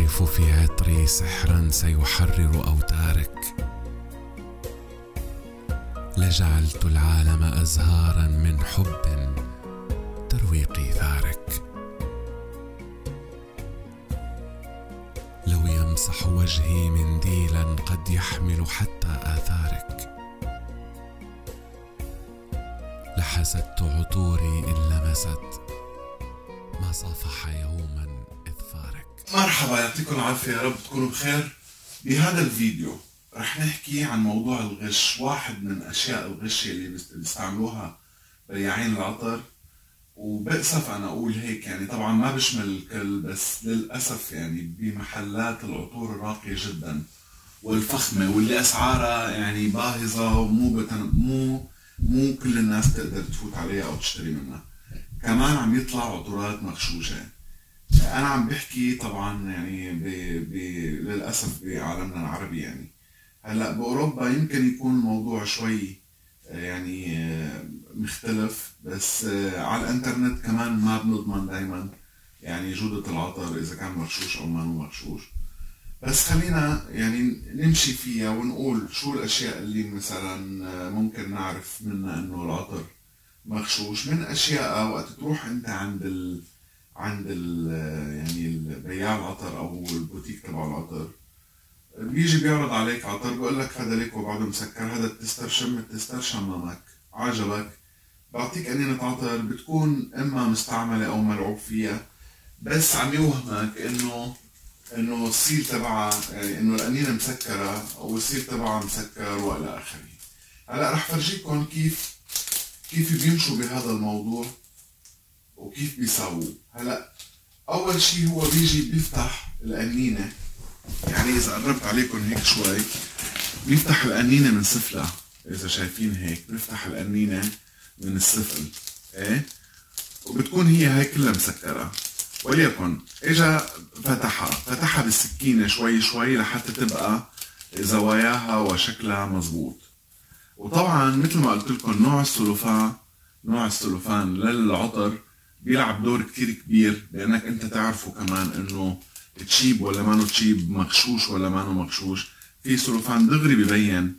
أعرف في عطري سحرا سيحرر أوتارك. لجعلت العالم أزهارا من حب تروي قيثارك. لو يمسح وجهي منديلا قد يحمل حتى آثارك. لحسدت عطوري إن لمست. ما صافح إظفارك مرحبا يعطيكم العافية يا رب تكونوا بخير. بهذا الفيديو رح نحكي عن موضوع الغش واحد من أشياء الغش اللي بيست- بيستعملوها بياعين العطر. وبأسف أنا أقول هيك يعني طبعا ما بشمل الكل بس للأسف يعني بمحلات العطور الراقية جدا. والفخمة واللي أسعارها يعني باهظة ومو. مو مو كل الناس تقدر تفوت عليها أو تشتري منها. كمان عم يطلع عطورات مغشوشة. أنا عم بحكي طبعا يعني ب... ب... للأسف بعالمنا العربي يعني. هلأ بأوروبا يمكن يكون الموضوع شوي آه، يعني آه، مختلف بس آه، على الإنترنت كمان ما بنضمن دائما يعني جودة العطر إذا كان مغشوش أو ما هو مغشوش. بس خلينا يعني نمشي فيها ونقول شو الأشياء اللي مثلا ممكن نعرف منها إنه العطر مغشوش من أشياء وقت تروح أنت عند ال... عند ال يعني البياع العطر أو البوتيك تبع العطر بيجي بيعرض عليك عطر بقول لك هذا ليك وبعده مسكر هذا ال tester شم ال tester شممك عجبك. بعطيك قنينة عطر بتكون إما مستعملة أو ملعوب فيها بس عم يوهمك إنه إنه ال seal تبعها يعني إنه القنينة مسكرة أو ال seal تبعها مسكر وإلى آخره. هلأ رح فرجيكم كيف كيف بيمشوا بهذا الموضوع. وكيف بيساووه هلا أول شيء هو بيجي بيفتح القنينه يعني إذا قربت عليكم هيك شوي بيفتح القنينه من سفلها إذا شايفين هيك بيفتح القنينه من السفل. إيه؟ وبتكون هي هاي كلها مسكرة. وليكن إجا فتحها. فتحها بالسكينة شوي شوي لحتى تبقى زواياها وشكلها مزبوط. وطبعا مثل ما قلت لكم نوع السلوفان نوع السلوفان للعطر بيلعب دور كتير كبير بانك أنت تعرفه كمان إنه cheap ولا مانو cheap مغشوش ولا مانو مغشوش. في سلوفان دغري ببين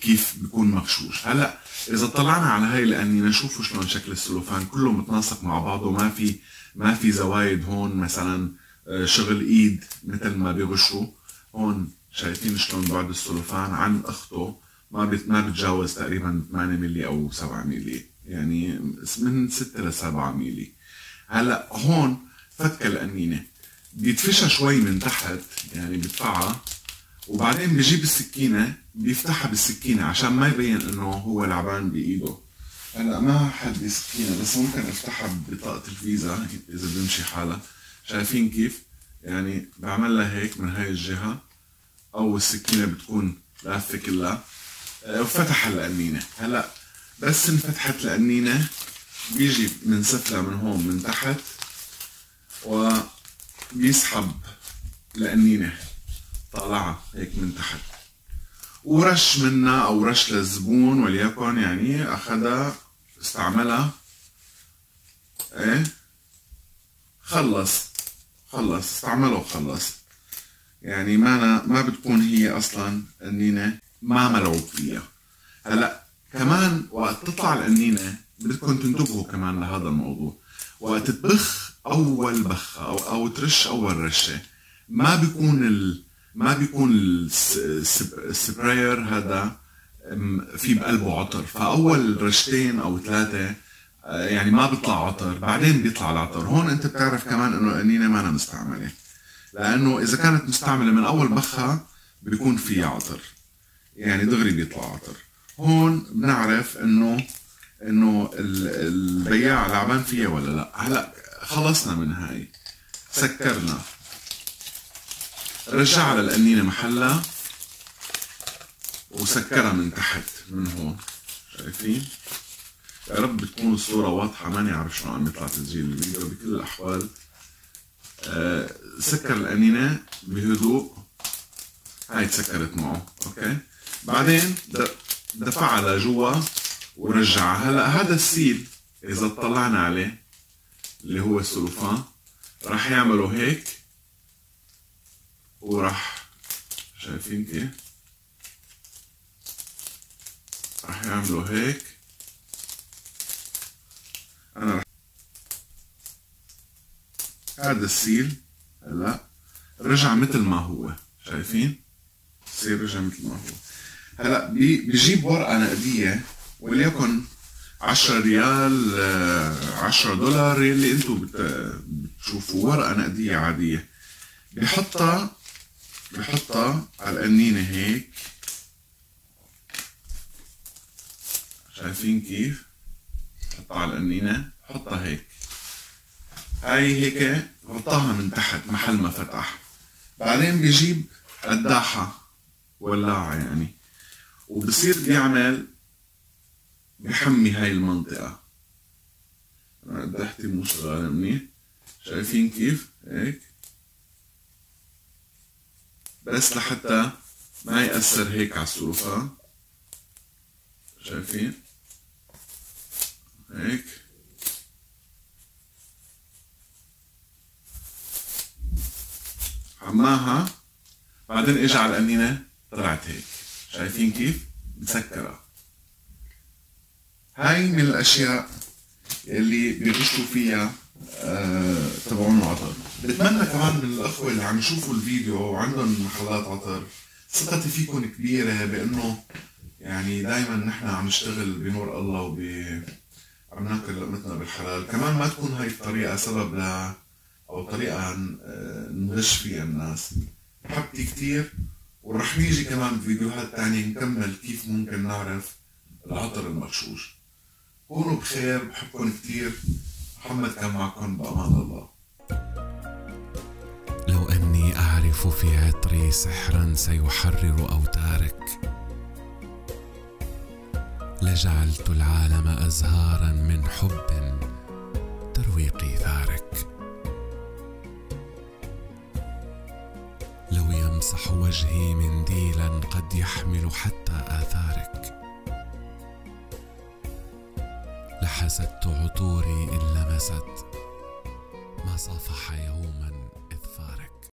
كيف بيكون مغشوش. هلأ إذا طلعنا على هاي القنينه شوفوا شلون شكل السلوفان كله متناسق مع بعضه ما في ما في زوايد هون مثلا آه، شغل إيد مثل ما بيغشوا. هون شايفين شلون بعد السلوفان عن أخته ما ما بتجاوز تقريبا 8 ملي أو 7 ملي. يعني من 6 ل 7 ملي. هلا هون فتك القنينه بيدفشها شوي من تحت يعني بدفعها وبعدين بجيب السكينه بيفتحها بالسكينة عشان ما يبين إنه هو لعبان بإيده. هلا ما حد سكينه بس ممكن أفتحها ببطاقه الفيزا إذا بمشي حالها. شايفين كيف؟ يعني بعملها هيك من هاي الجهة أو السكينة بتكون لافة كلها. آه، وفتح القنينه هلا بس انفتحت القنينه بيجي من سفلة من هون من تحت وبيسحب القنينة طالعها هيك من تحت. ورش منها أو رش للزبون وليكن يعني أخذها استعملها. إيه؟ خلص خلص استعمله وخلص يعني ما ما بتكون هي أصلا قنينة ما ملعوب فيها. هلأ كمان وقت تطلع القنينة بدكم تنتبهوا كمان لهذا الموضوع. وقت تبخ أول بخة أو أو ترش أول رشة ما بيكون ال ما بيكون الس- السب- السبراير هذا في بقلبه عطر. فأول رشتين أو ثلاثة آه، يعني ما بيطلع عطر بعدين بيطلع العطر. هون أنت بتعرف كمان إنه القنينة ما أنا مستعملة. لأنه إذا كانت مستعملة من أول بخة بيكون فيها عطر. يعني دغري بيطلع عطر. هون بنعرف إنه إنه ال- البياع لعبان فيها ولا لا؟ هلا خلصنا من هاي. سكرنا. رجعها للقنينة محلها. وسكرها من تحت من هون. شايفين يا رب تكون الصورة واضحة ماني عارف شلون عم يطلع تسجيل الفيديو بكل الأحوال. آه، سكر القنينة بهدوء. هاي تسكرت معه okay؟ بعدين دفعها لجوا. ورجعها هلا هذا ال seal إذا اطلعنا عليه اللي هو السلوفان راح يعملوا هيك. وراح شايفين كيف؟ راح يعملوا هيك. أنا رح هذا السيل هلا رجع مثل ما هو شايفين؟ بصير رجع مثل ما هو. هلا بجيب ورقة نقدية. وليكن 10 ريال 10 دولار يلي أنتم بتشوفوا ورقة نقدية عادية. بحطها بحطها على القنينة هيك. شايفين كيف؟ بحطها على القنينة بحطها هيك. هاي هيك غطاها من تحت محل ما فتح. بعدين بجيب قداحة ولاعة يعني. وبصير بيعمل بحمي هاي المنطقة. قداحتي مو شغالة منيح. شايفين كيف؟ هيك. بس لحتى ما يأثر هيك على السلوفة شايفين؟ هيك. عماها بعدين اجى على القنينة طلعت هيك. شايفين كيف؟ مسكرة. هاي من الأشياء اللي بيغشوا فيها آه تبعون العطر. بتمنى كمان من الأخوة اللي عم يشوفوا الفيديو وعندهم محلات عطر ثقتي فيكم كبيرة بأنه يعني دايما نحن عم نشتغل بنور الله وب عم ناكل لقمتنا بالحلال. كمان ما تكون هاي الطريقة سبب ل أو طريقة نغش فيها الناس. حبتي كتير ورح نيجي كمان بفيديوهات تانية نكمل كيف ممكن نعرف العطر المغشوش. كونوا بخير بحبكم كتير. محمد كان معكم بأمان الله. لو أني أعرف في عطري سحرا سيحرر أوتارك لجعلت العالم أزهارا من حب تروي قيثارك لو يمسح وجهي منديلا قد يحمل حتى آثارك. لحسدت عطوري إن لمست. ما صافح يوما